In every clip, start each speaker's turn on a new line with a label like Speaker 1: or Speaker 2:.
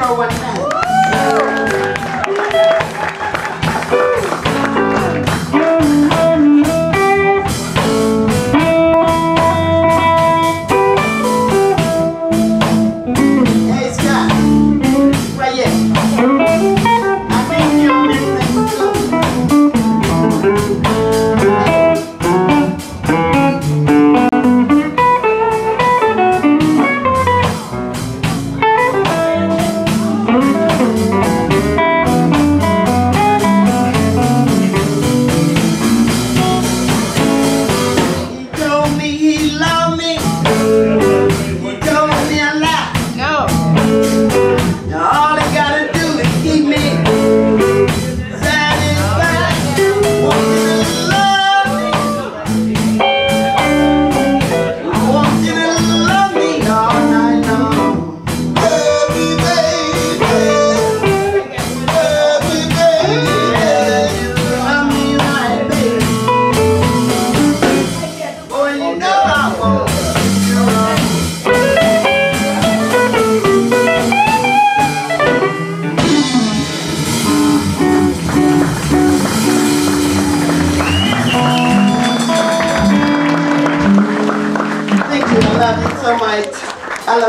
Speaker 1: know what's happening.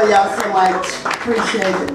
Speaker 1: Y'all so much. Appreciate it.